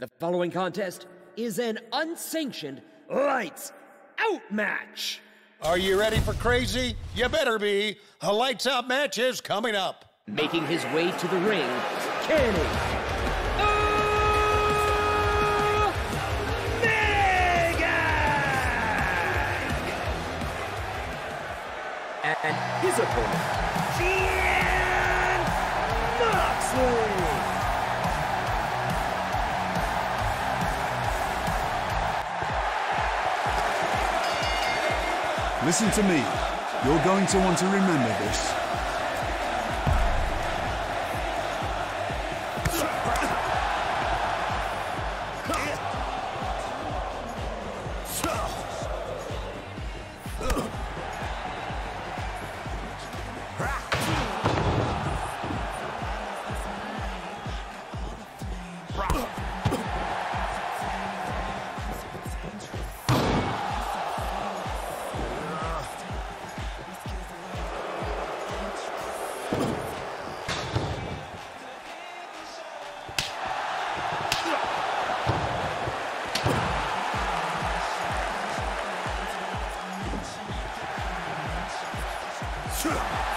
The following contest is an unsanctioned lights out match. Are you ready for crazy? You better be. A lights out match is coming up. Making his way to the ring, Kenny Listen to me. You're going to want to remember this. Shoot!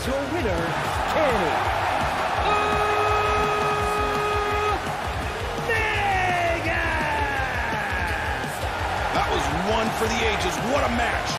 Is your winner, Kenny Omega! That was one for the ages. What a match.